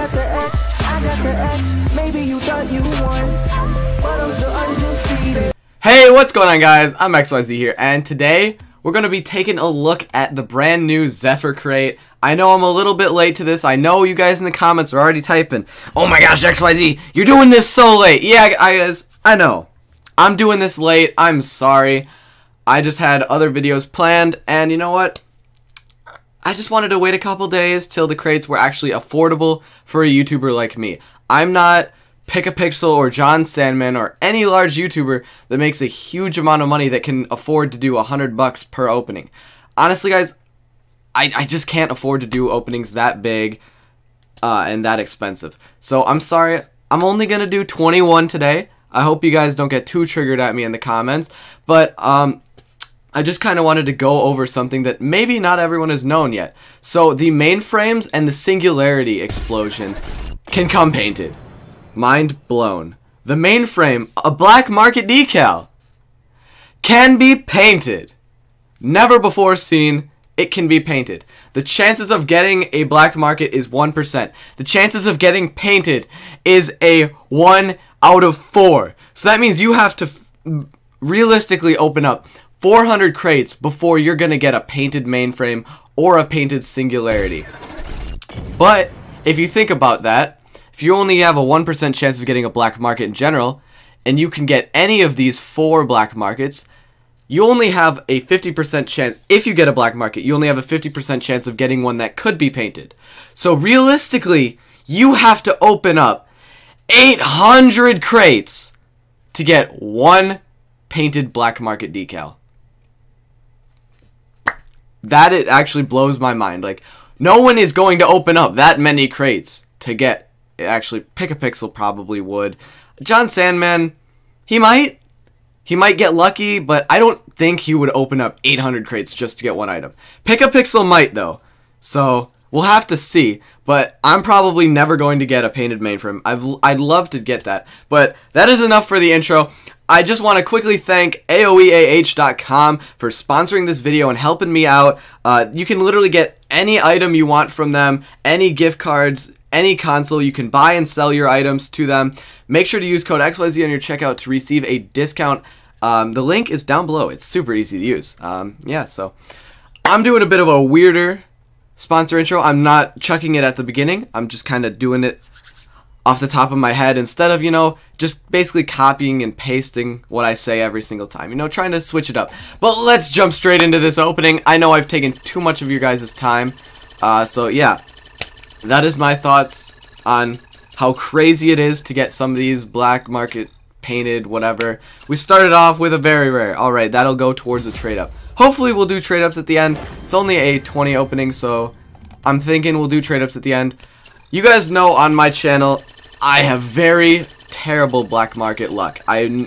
got the X, I got the X. Maybe you thought you won, but I'm still undefeated. Hey, what's going on guys? I'm XYZ here, and today we're going to be taking a look at the brand new Zephyr Crate. I know I'm a little bit late to this. I know you guys in the comments are already typing, Oh my gosh, XYZ, you're doing this so late. Yeah, I guys, I know. I'm doing this late. I'm sorry. I just had other videos planned, and you know what? I just wanted to wait a couple days till the crates were actually affordable for a YouTuber like me. I'm not Picapixel or Jon Sandman or any large YouTuber that makes a huge amount of money that can afford to do hundred bucks per opening. Honestly, guys, I, I just can't afford to do openings that big uh, and that expensive. So I'm sorry. I'm only gonna do 21 today. I hope you guys don't get too triggered at me in the comments. But um, I just kind of wanted to go over something that maybe not everyone has known yet. So the mainframes and the singularity explosion can come painted. Mind blown. The mainframe, a black market decal, can be painted. Never before seen, it can be painted. The chances of getting a black market is 1%. The chances of getting painted is a 1 out of 4. So that means you have to realistically open up 400 crates before you're to get a painted mainframe or a painted singularity. But if you think about that, if you only have a 1% chance of getting a black market in general, and you can get any of these four black markets, you only have a 50% chance, if you get a black market, you only have a 50% chance of getting one that could be painted. So realistically, you have to open up 800 crates to get one painted black market decal that it actually blows my mind. Like, no one is going to open up that many crates to get. Actually, pick a pixel probably would. Jon Sandman, he might. He might get lucky, but I don't think he would open up 800 crates just to get one item. Pick a pixel might, though. So, we'll have to see. But I'm probably never going to get a painted mainframe. I've, I'd love to get that. But that is enough for the intro. I just want to quickly thank AOEAH.com for sponsoring this video and helping me out. Uh, you can literally get any item you want from them, any gift cards, any console. You can buy and sell your items to them. Make sure to use code XYZ on your checkout to receive a discount. Um, the link is down below. It's super easy to use. Um, yeah, so I'm doing a bit of a weirder sponsor intro. I'm not chucking it at the beginning. I'm just kind of doing it off the top of my head instead of, you know, just basically copying and pasting what I say every single time. You know, trying to switch it up. But let's jump straight into this opening. I know I've taken too much of your guys' time. Uh, so, yeah. That is my thoughts on how crazy it is to get some of these black market painted, whatever. We started off with a very rare. Alright, that'll go towards a trade up. Hopefully we'll do trade ups at the end. It's only a 20 opening, so I'm thinking we'll do trade ups at the end. You guys know on my channel, I have very terrible black market luck. I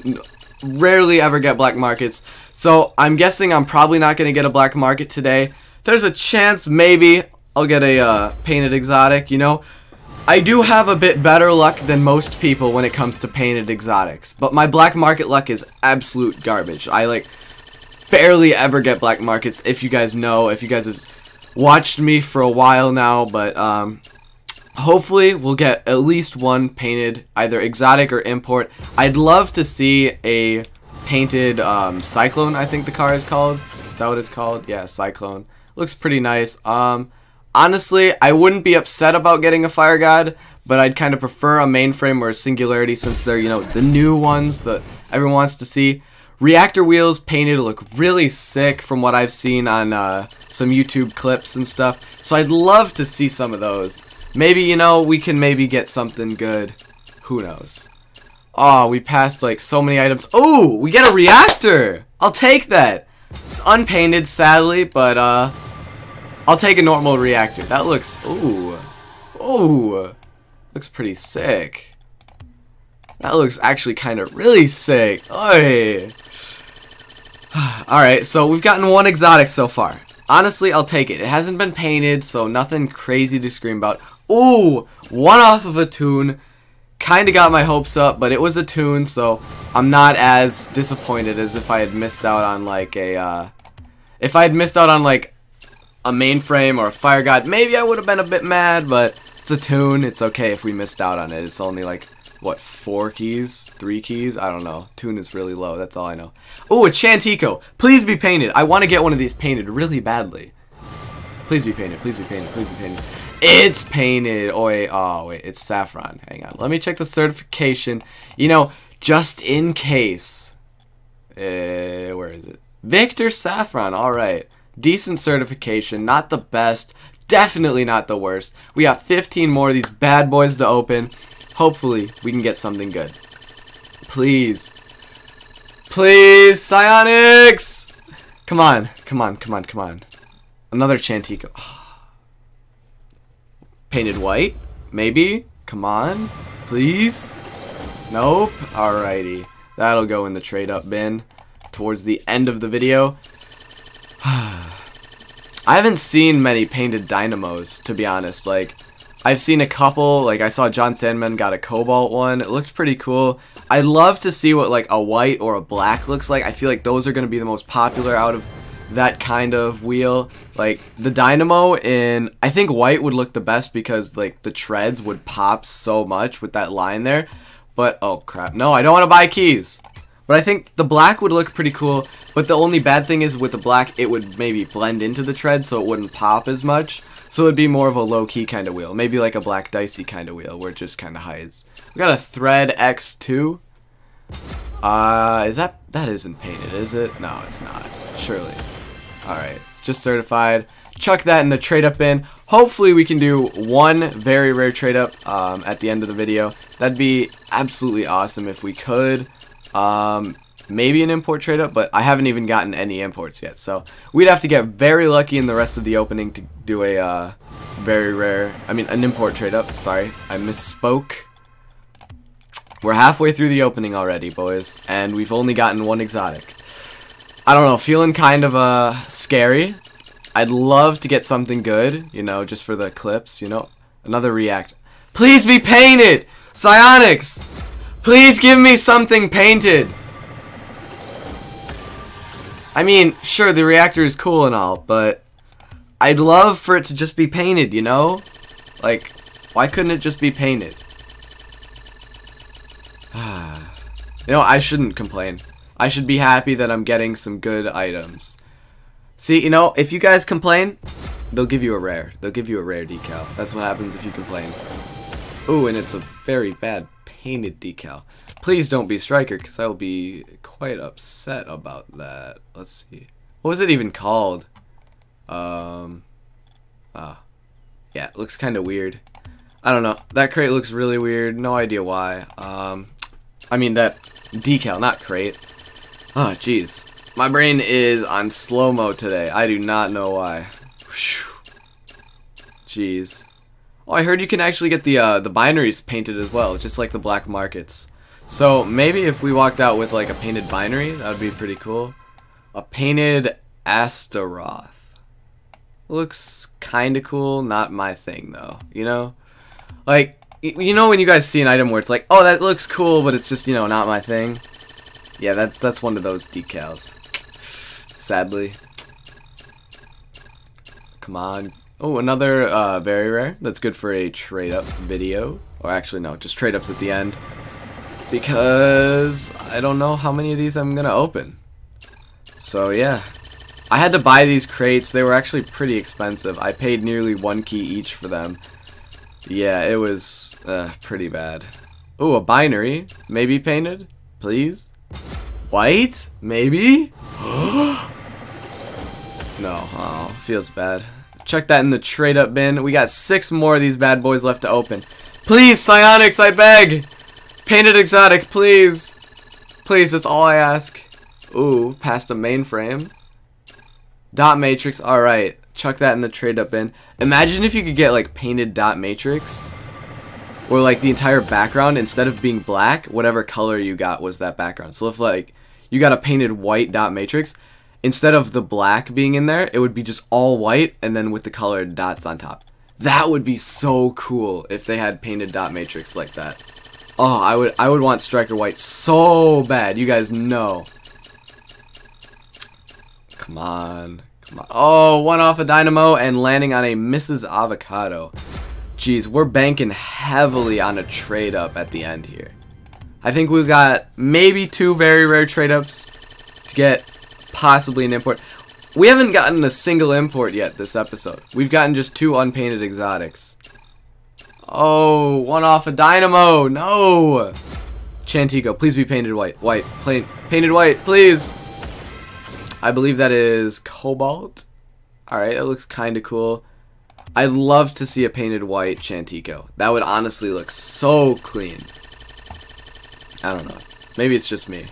rarely ever get black markets. So I'm guessing I'm probably not going to get a black market today. There's a chance maybe I'll get a uh, painted exotic, you know. I do have a bit better luck than most people when it comes to painted exotics. But my black market luck is absolute garbage. I like barely ever get black markets if you guys know, if you guys have watched me for a while now. But um, hopefully we'll get at least one painted either exotic or import. I'd love to see a painted um, cyclone i think the car is called. Is that what it's called? Yeah cyclone. Looks pretty nice. Um honestly i wouldn't be upset about getting a fire god but i'd kind of prefer a mainframe or a singularity since they're you know the new ones that everyone wants to see reactor wheels painted look really sick from what i've seen on uh, some youtube clips and stuff so i'd love to see some of those Maybe, you know, we can maybe get something good. Who knows? Oh, we passed, like, so many items. Oh, we get a reactor! I'll take that! It's unpainted, sadly, but, uh... I'll take a normal reactor. That looks... Ooh. Ooh. Looks pretty sick. That looks actually kind of really sick. Oi. Alright, so we've gotten one exotic so far. Honestly, I'll take it. It hasn't been painted, so nothing crazy to scream about. Ooh, one off of a tune. Kind of got my hopes up, but it was a tune, so I'm not as disappointed as if I had missed out on like a, uh, if I had missed out on like a mainframe or a fire god, maybe I would have been a bit mad, but It's a tune. It's okay if we missed out on it. It's only like, what, four keys? Three keys? I don't know. Tune is really low. That's all I know. Oh, a Chantico. Please be painted. I want to get one of these painted really badly. Please be painted. Please be painted. Please be painted. It's painted. Oh, wait. Oh, wait. It's saffron. Hang on. Let me check the certification. You know, just in case. Uh, where is it? Victor Saffron. All right. Decent certification. Not the best. Definitely not the worst. We got 15 more of these bad boys to open. Hopefully, we can get something good. Please. Please, Psyonix! Come on. Come on. Come on. Come on. Another Chantico. Painted white? Maybe? Come on. Please? Nope. Alrighty. That'll go in the trade up bin towards the end of the video. I haven't seen many painted dynamos, to be honest. Like, I've seen a couple. Like, I saw Jon Sandman got a cobalt one. It looks pretty cool. I'd love to see what, like, a white or a black looks like. I feel like those are going to be the most popular out of that kind of wheel. Like, the dynamo in, I think white would look the best because, like, the treads would pop so much with that line there. But, oh crap. No, I don't want to buy keys. But I think the black would look pretty cool. But the only bad thing is with the black, it would maybe blend into the tread so it wouldn't pop as much. So it'd be more of a low-key kind of wheel. Maybe like a black Dieci kind of wheel where it just kind of hides. We got a Thread X2. Uh, is that... That isn't painted, is it? No, it's not. Surely. Alright. Just certified. Chuck that in the trade-up bin. Hopefully we can do one very rare trade-up um, at the end of the video. That'd be absolutely awesome if we could. Um, maybe an import trade up, but I haven't even gotten any imports yet. So we'd have to get very lucky in the rest of the opening to do a uh, very rare, I mean an import trade up, sorry, I misspoke. We're halfway through the opening already, boys, and we've only gotten one exotic. I don't know, feeling kind of uh, scary. I'd love to get something good, you know, just for the clips, you know. Another react. Please be painted! Psyonix! Please give me something painted! I mean, sure, the reactor is cool and all, but I'd love for it to just be painted, you know? Like, why couldn't it just be painted? you know, I shouldn't complain. I should be happy that I'm getting some good items. See, you know, if you guys complain, they'll give you a rare. They'll give you a rare decal. That's what happens if you complain. Ooh, and it's a very bad painted decal. Please don't be Striker, because I will be quite upset about that. Let's see. What was it even called? Um, ah. Yeah, it looks kind of weird. I don't know. That crate looks really weird. No idea why. Um, I mean, that decal, not crate. Oh, jeez. My brain is on slow-mo today. I do not know why. Jeez. Oh, I heard you can actually get the uh, the binaries painted as well, just like the black markets. So maybe if we walked out with like a painted binary, that would be pretty cool. A painted Astaroth. Looks kind of cool, not my thing though, you know? Like, you know when you guys see an item where it's like, oh that looks cool, but it's just, you know, not my thing? Yeah, that's, that's one of those decals. Sadly. Come on, Oh, another uh, very rare. That's good for a trade-up video. Or actually, no, just trade-ups at the end. Because I don't know how many of these I'm to open. So, yeah. I had to buy these crates. They were actually pretty expensive. I paid nearly one key each for them. Yeah, it was uh, pretty bad. Oh, a binary. Maybe painted? Please? White? Maybe? no. Oh, feels bad. Check that in the trade up bin. We got six more of these bad boys left to open. Please, Psyonix, I beg! Painted exotic, please. Please, that's all I ask. Ooh, past a mainframe. Dot matrix, alright. Chuck that in the trade up bin. Imagine if you could get like painted dot matrix. Or like the entire background, instead of being black, whatever color you got was that background. So if like you got a painted white dot matrix, instead of the black being in there, it would be just all white and then with the colored dots on top. That would be so cool if they had painted dot matrix like that. Oh, I would I would want Striker White so bad. You guys know. Come on. Come on. Oh, one off a Dynamo and landing on a Mrs. Avocado. Geez, we're banking heavily on a trade up at the end here. I think we've got maybe two very rare trade ups to get possibly an import. We haven't gotten a single import yet this episode. We've gotten just two unpainted exotics. Oh, one off a Dynamo. No. Chantico, please be painted white. White. Plain, painted white, please. I believe that is Cobalt. Alright, that looks kind of cool. I'd love to see a painted white Chantico. That would honestly look so clean. I don't know. Maybe it's just me.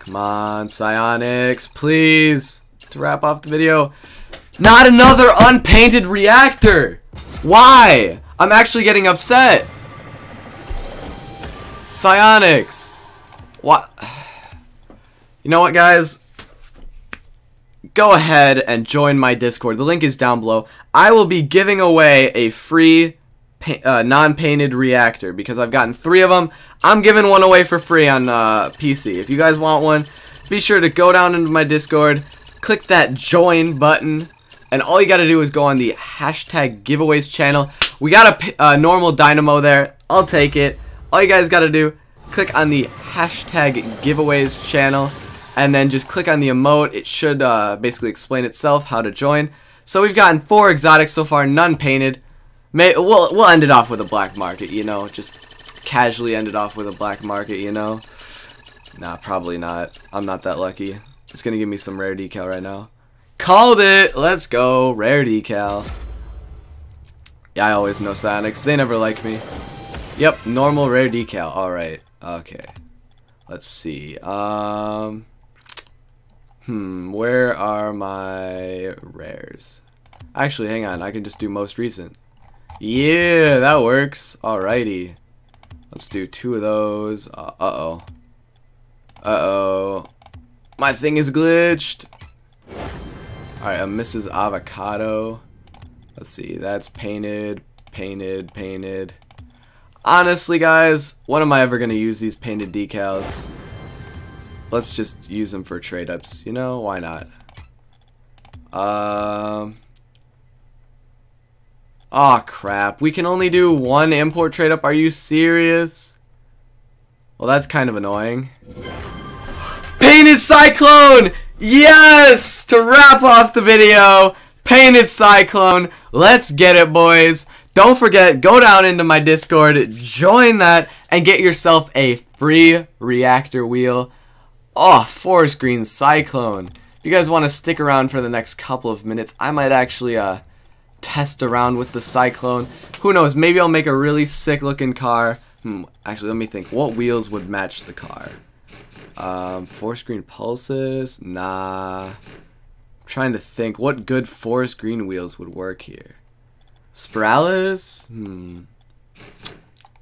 Come on, Psyonix, please. To wrap off the video. Not another unpainted reactor! Why? I'm actually getting upset. Psyonix. What? You know what, guys? Go ahead and join my Discord. The link is down below. I will be giving away a free uh, non-painted reactor because I've gotten three of them. I'm giving one away for free on uh, PC. If you guys want one, be sure to go down into my Discord, click that join button, and all you got to do is go on the hashtag giveaways channel. We got a normal dynamo there. I'll take it. All you guys got to do, click on the hashtag giveaways channel, and then just click on the emote. It should uh, basically explain itself how to join. So we've gotten four exotics so far, none painted. May we'll we'll end it off with a black market, you know, just casually end it off with a black market, you know. Nah, probably not. I'm not that lucky. It's gonna give me some rare decal right now. Called it! Let's go. Rare decal. Yeah, I always know Psyonix. They never like me. Yep, normal rare decal. Alright. Okay. Let's see. Um... Hmm, where are my rares? Actually, hang on. I can just do most recent. Yeah, that works. Alrighty. Let's do two of those. Uh, uh-oh. Uh-oh. My thing is glitched. Alright, a Mrs. Avocado. Let's see, that's painted, painted, painted. Honestly, guys, when am I ever going to use these painted decals? Let's just use them for trade-ups, you know? Why not? Um... oh, crap. We can only do one import trade-up? Are you serious? Well, that's kind of annoying. Painted Cyclone! Yes! To wrap off the video, Painted Cyclone. Let's get it, boys. Don't forget, go down into my Discord, join that, and get yourself a free reactor wheel. Oh, forest green Cyclone. If you guys want to stick around for the next couple of minutes, I might actually uh, test around with the Cyclone. Who knows, maybe I'll make a really sick looking car. Hmm, actually, let me think. What wheels would match the car? Um, forest green pulses? Nah. Trying to think what good forest green wheels would work here. Spiralis? Hmm.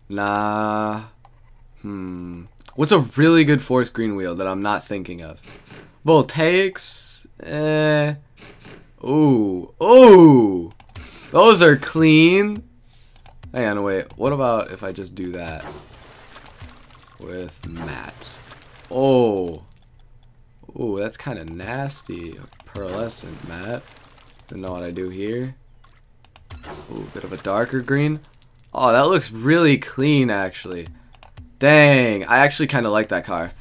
Nah. Hmm. What's a really good forest green wheel that I'm not thinking of? Voltaics? Eh. Ooh. Ooh! Those are clean. Hang on, wait. What about if I just do that? With matte. Oh. Ooh, that's kind of nasty. Pearlescent matte. Don't know what I do here. Ooh, bit of a darker green. Oh, that looks really clean, actually. Dang, I actually kind of like that car.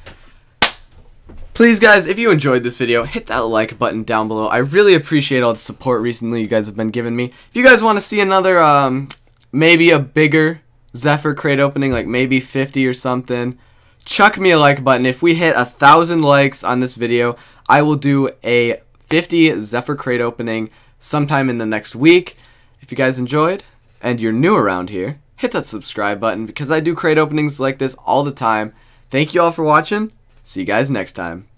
Please, guys, if you enjoyed this video, hit that like button down below. I really appreciate all the support recently you guys have been giving me. If you guys want to see another, um, maybe a bigger Zephyr crate opening, like maybe 50 or something, chuck me a like button. If we hit a thousand likes on this video, I will do a 50 Zephyr crate opening sometime in the next week. If you guys enjoyed and you're new around here, hit that subscribe button because I do crate openings like this all the time. Thank you all for watching. See you guys next time.